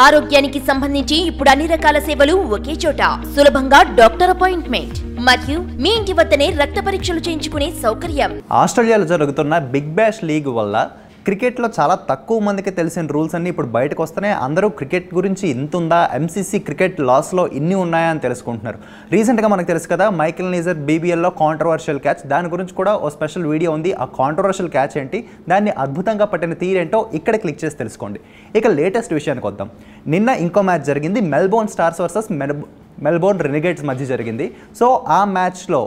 ఆరోగ్యానికి సంబంధించి ఇప్పుడు అన్ని రకాల సేవలు ఒకే చోట. సులభంగా డాక్టర్ అపాయింట్మెంట్. మరియు మీ ఇంటి వద్దనే రక్త పరీక్షలు చేయించుకునే సౌకర్యం. ఆస్ట్రేలియాలో జరుగుతున్న బిగ్ బ్యాష్ లీగ్ వల్ల క్రికెట్లో చాలా తక్కువ మందికి తెలిసిన రూల్స్ అన్నీ ఇప్పుడు బయటకు వస్తున్నాయి. అందరూ క్రికెట్ గురించి ఇంత ఉందా ఎంసీసీ క్రికెట్ లాస్లో ఇన్ని ఉన్నాయా అని తెలుసుకుంటున్నారు. రీసెంట్గా మనకు తెలుసు కదా మైకిల్ నీజర్ బీబీఎల్లో కాంట్రవర్షియల్ క్యాచ్ దాని గురించి కూడా ఓ స్పెషల్ వీడియో ఉంది. ఆ కాంట్రవర్షియల్ క్యాచ్ ఏంటి? దాన్ని అద్భుతంగా పట్టిన తీరేంటో ఇక్కడ క్లిక్ చేసి తెలుసుకోండి. ఇక లేటెస్ట్ విషయానికి వద్దాం. నిన్న ఇంకో మ్యాచ్ జరిగింది. Melbourne Stars versus Melbourne Renegades మధ్య జరిగింది. సో ఆ మ్యాచ్లో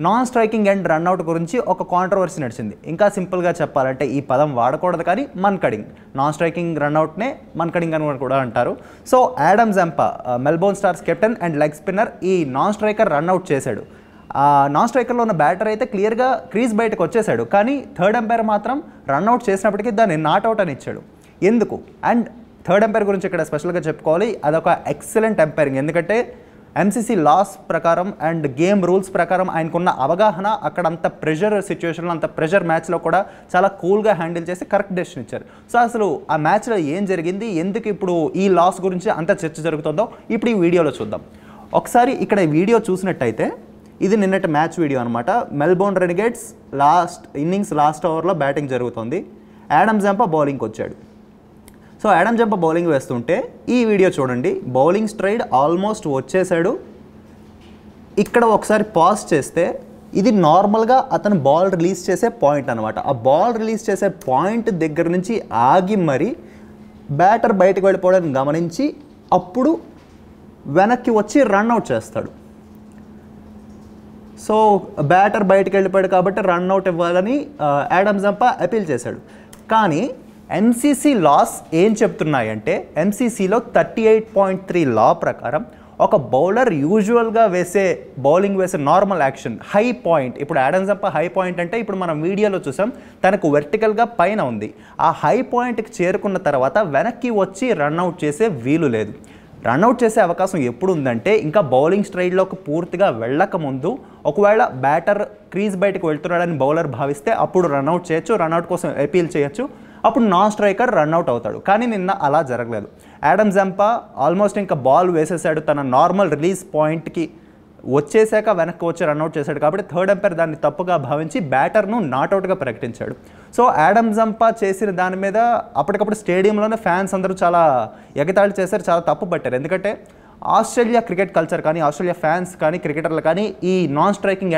నాన్ స్ట్రైకింగ్ అండ్ రన్అట్ గురించి ఒక కాంట్రవర్సీ నడిచింది. ఇంకా సింపుల్గా చెప్పాలంటే ఈ పదం వాడకూడదు కానీ మన్కడింగ్. నాన్ స్ట్రైకింగ్ రన్అట్నే మన్కడింగ్ అని కూడా అంటారు. So Adam Zampa Melbourne Stars captain and leg spinner ఈ నాన్ స్ట్రైకర్ రన్అట్ చేశాడు. నాన్ స్ట్రైకర్లో ఉన్న బ్యాటర్ అయితే క్లియర్గా క్రీజ్ బయటకు వచ్చేసాడు కానీ థర్డ్ ఎంపైర్ మాత్రం రన్అట్ చేసినప్పటికీ దాన్ని నాట్అవుట్ అని ఇచ్చాడు. ఎందుకు? అండ్ థర్డ్ ఎంపైర్ గురించి ఇక్కడ స్పెషల్గా చెప్పుకోవాలి. అదొక ఎక్సలెంట్ ఎంపైరింగ్ ఎందుకంటే ఎంసీసీ లాస్ ప్రకారం అండ్ గేమ్ రూల్స్ ప్రకారం ఆయనకున్న అవగాహన అక్కడ అంత ప్రెషర్ సిచ్యువేషన్లో అంత ప్రెషర్ మ్యాచ్లో కూడా చాలా కూల్గా హ్యాండిల్ చేసి కరెక్ట్ డెసిషన్ ఇచ్చారు. సో అసలు ఆ మ్యాచ్లో ఏం జరిగింది? ఎందుకు ఇప్పుడు ఈ లాస్ గురించి అంత చర్చ జరుగుతుందో ఇప్పుడు ఈ వీడియోలో చూద్దాం. ఒకసారి ఇక్కడ ఈ వీడియో చూసినట్టయితే ఇది నిన్నటి మ్యాచ్ వీడియో అనమాట Melbourne Renegades last innings last ఓవర్లో బ్యాటింగ్ జరుగుతుంది. యాడమ్ జంపా బౌలింగ్కి వచ్చాడు సో యాడమ్ జంప బౌలింగ్ వేస్తుంటే ఈ వీడియో చూడండి. బౌలింగ్ స్ట్రైడ్ ఆల్మోస్ట్ వచ్చేసాడు. ఇక్కడ ఒకసారి పాజ్ చేస్తే ఇది నార్మల్గా అతను బాల్ రిలీజ్ చేసే పాయింట్ అనమాట ఆ బాల్ రిలీజ్ చేసే పాయింట్ దగ్గర నుంచి ఆగి మరి బ్యాటర్ బయటకు వెళ్ళిపోవడానికి గమనించి అప్పుడు వెనక్కి వచ్చి రన్అట్ చేస్తాడు. సో బ్యాటర్ బయటకు వెళ్ళిపోయాడు కాబట్టి రన్అట్ ఇవ్వాలని యాడమ్ జంపా అపీల్ చేశాడు. కానీ ఎంసీసీ లాస్ ఏం చెప్తున్నాయంటే ఎంసీసీలో thirty eight point three law ప్రకారం ఒక బౌలర్ యూజువల్గా వేసే బౌలింగ్ వేసే నార్మల్ యాక్షన్ హై పాయింట్ ఇప్పుడు యాడమ్ జంపా హై పాయింట్ అంటే ఇప్పుడు మనం వీడియోలో చూసాం తనకు వెర్టికల్గా పైన ఉంది. ఆ హై పాయింట్కి చేరుకున్న తర్వాత వెనక్కి వచ్చి రన్అట్ చేసే వీలు లేదు. రన్అట్ చేసే అవకాశం ఎప్పుడు ఉందంటే ఇంకా బౌలింగ్ స్ట్రైడ్లోకి పూర్తిగా వెళ్ళకముందు ఒకవేళ బ్యాటర్ క్రీజ్ బయటకు వెళ్తున్నాడని బౌలర్ భావిస్తే అప్పుడు రన్అట్ చేయొచ్చు రన్అట్ కోసం అపీల్ చేయొచ్చు. అప్పుడు నాన్ స్ట్రైకర్ రన్అట్ అవుతాడు. కానీ నిన్న అలా జరగలేదు. యాడమ్ జంపా ఆల్మోస్ట్ ఇంకా బాల్ వేసేసాడు. తన నార్మల్ రిలీజ్ పాయింట్కి వచ్చేసాక వెనక్కి వచ్చి రన్అట్ చేశాడు. కాబట్టి థర్డ్ ఎంపైర్ దాన్ని తప్పుగా భావించి బ్యాటర్ను నాట్అవుట్గా ప్రకటించాడు. సో యాడమ్ జంపా చేసిన దాని మీద అప్పటికప్పుడు స్టేడియంలోనే ఫ్యాన్స్ అందరూ చాలా ఎగతాళి చేశారు. చాలా తప్పు పట్టారు. ఎందుకంటే ఆస్ట్రేలియా క్రికెట్ కల్చర్ కానీ ఆస్ట్రేలియా ఫ్యాన్స్ కానీ క్రికెటర్లు కానీ ఈ నాన్ స్ట్రైకింగ్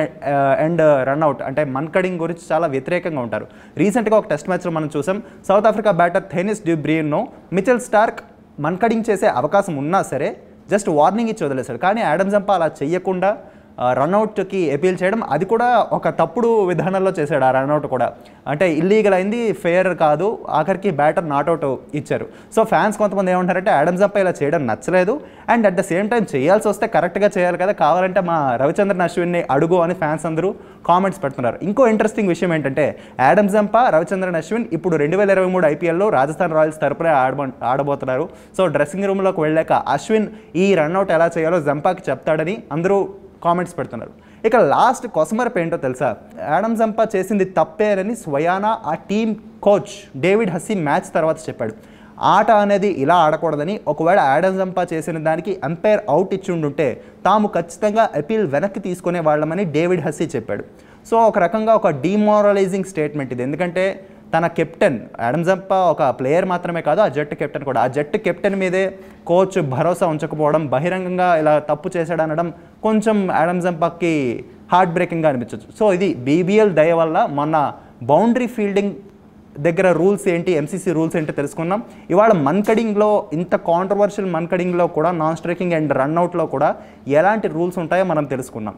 అండ్ రన్అట్ అంటే మన్కడింగ్ గురించి చాలా వ్యతిరేకంగా ఉంటారు. రీసెంట్గా ఒక టెస్ట్ మ్యాచ్లో మనం చూసాం. సౌత్ ఆఫ్రికా బ్యాటర్ థెనిస్ డ్యూబ్రియన్ను మిచెల్ స్టార్క్ మన్కడింగ్ చేసే అవకాశం ఉన్నా సరే జస్ట్ వార్నింగ్ ఇచ్చి వదిలేశాడు. కానీ యాడమ్ జంపా అలా చేయకుండా రన్అట్కి అపీల్ చేయడం అది కూడా ఒక తప్పుడు విధానంలో చేశాడు ఆ రన్అట్ కూడా. అంటే ఇల్లీగల్ అయింది ఫెయిర్ కాదు ఆఖరికి బ్యాటర్ నాట్అవుట్ ఇచ్చారు. సో ఫ్యాన్స్ కొంతమంది ఏమంటారంటే యాడమ్ జంపా ఇలా చేయడం నచ్చలేదు and at the same time చేయాల్సి వస్తే కరెక్ట్గా చేయాలి కదా కావాలంటే మా రవిచంద్రన్ అశ్విన్ని అడుగు అని ఫ్యాన్స్ అందరూ కామెంట్స్ పెడుతున్నారు. ఇంకో ఇంట్రెస్టింగ్ విషయం ఏంటంటే యాడమ్ జంపా రవిచంద్రన్ అశ్విన్ ఇప్పుడు రెండు వేల ఇరవై మూడు ఐపీఎల్లో రాజస్థాన్ రాయల్స్ తరపునే ఆడబో ఆడబోతున్నారు. సో డ్రెస్సింగ్ రూమ్లోకి వెళ్ళాక అశ్విన్ ఈ రన్అట్ ఎలా చేయాలో జంపాకి చెప్తాడని అందరూ కామెంట్స్ పెడుతున్నారు. ఇక లాస్ట్ కొసమరపు ఏంటో తెలుసా? యాడమ్ జంపా చేసింది తప్పేనని స్వయానా ఆ team coach David Hussey match తర్వాత చెప్పాడు. ఆట అనేది ఇలా ఆడకూడదని ఒకవేళ యాడమ్ జంపా చేసిన దానికి అంపైర్ అవుట్ ఇచ్చి ఉండుంటే తాము ఖచ్చితంగా అపీల్ వెనక్కి తీసుకునే వాళ్ళమని డేవిడ్ హస్సీ చెప్పాడు. సో ఒక రకంగా ఒక డిమారలైజింగ్ స్టేట్మెంట్ ఇది. ఎందుకంటే తన కెప్టెన్ యాడమ్ జంపా ఒక ప్లేయర్ మాత్రమే కాదు ఆ జట్టు కెప్టెన్ కూడా. ఆ జట్టు కెప్టెన్ మీదే కోచ్ భరోసా ఉంచకపోవడం బహిరంగంగా ఇలా తప్పు చేశాడనడం కొంచెం యాడమ్ జంపాకి హార్ట్ బ్రేకింగ్గా అనిపించవచ్చు సో ఇది బీబీఎల్ దయ వల్ల మొన్న బౌండరీ ఫీల్డింగ్ దగ్గర రూల్స్ ఏంటి ఎంసీసీ రూల్స్ ఏంటి తెలుసుకున్నాం ఇవాళ మన్కడింగ్లో ఇంత కాంట్రవర్షియల్ మన్కడింగ్లో కూడా నాన్ స్ట్రైకింగ్ అండ్ రన్అట్లో కూడా ఎలాంటి రూల్స్ ఉంటాయో మనం తెలుసుకున్నాం